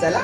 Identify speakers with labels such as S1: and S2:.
S1: चला।